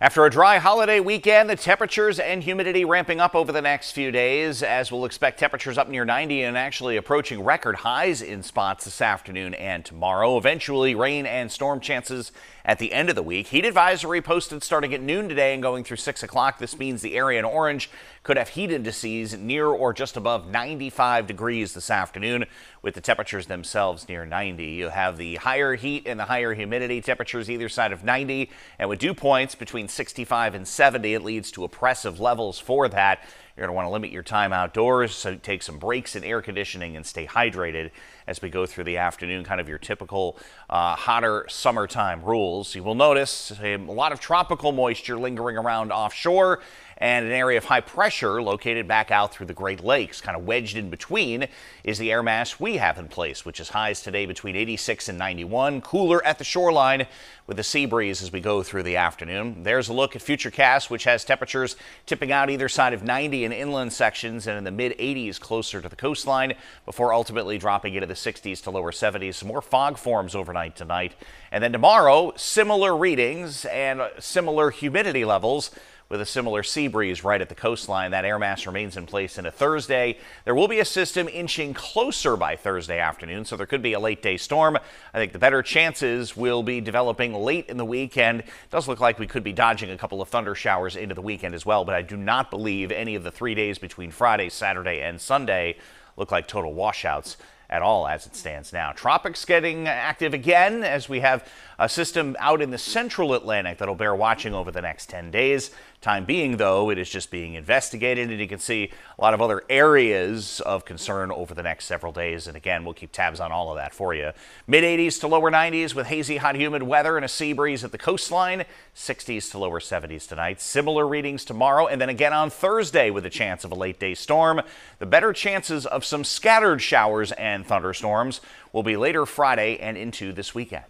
After a dry holiday weekend, the temperatures and humidity ramping up over the next few days as we'll expect temperatures up near 90 and actually approaching record highs in spots this afternoon and tomorrow. Eventually, rain and storm chances at the end of the week. Heat advisory posted starting at noon today and going through 6 o'clock. This means the area in orange could have heat indices near or just above 95 degrees this afternoon, with the temperatures themselves near 90. You have the higher heat and the higher humidity temperatures either side of 90, and with dew points between 65 and 70. It leads to oppressive levels for that. You're going to want to limit your time outdoors, so take some breaks in air conditioning and stay hydrated as we go through the afternoon, kind of your typical uh, hotter summertime rules. You will notice a lot of tropical moisture lingering around offshore and an area of high pressure located back out through the Great Lakes. Kind of wedged in between is the air mass we have in place, which is highs today between 86 and 91, cooler at the shoreline with a sea breeze as we go through the afternoon. There's a look at Futurecast, which has temperatures tipping out either side of 90 in inland sections and in the mid 80s closer to the coastline before ultimately dropping into the 60s to lower 70s. Some more fog forms overnight tonight. And then tomorrow, similar readings and similar humidity levels with a similar sea breeze right at the coastline. That air mass remains in place into Thursday. There will be a system inching closer by Thursday afternoon, so there could be a late day storm. I think the better chances will be developing late in the weekend. It does look like we could be dodging a couple of thunder showers into the weekend as well, but I do not believe any of the three days between Friday, Saturday, and Sunday look like total washouts at all as it stands now. Tropics getting active again as we have a system out in the central Atlantic that'll bear watching over the next 10 days. Time being, though, it is just being investigated, and you can see a lot of other areas of concern over the next several days. And again, we'll keep tabs on all of that for you. Mid 80s to lower 90s with hazy, hot, humid weather and a sea breeze at the coastline. 60s to lower 70s tonight. Similar readings tomorrow, and then again on Thursday with a chance of a late day storm. The better chances of some scattered showers and thunderstorms will be later Friday and into this weekend.